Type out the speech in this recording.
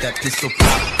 that pistol pop.